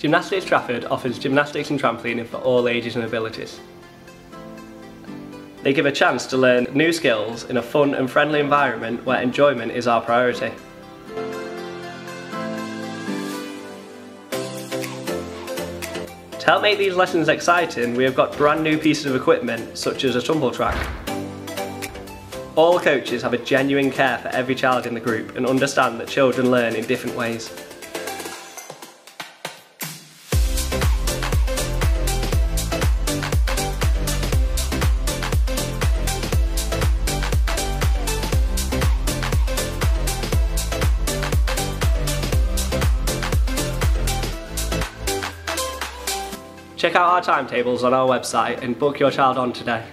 Gymnastics Trafford offers gymnastics and trampolining for all ages and abilities. They give a chance to learn new skills in a fun and friendly environment where enjoyment is our priority. To help make these lessons exciting, we have got brand new pieces of equipment such as a tumble track. All coaches have a genuine care for every child in the group and understand that children learn in different ways. Check out our timetables on our website and book your child on today.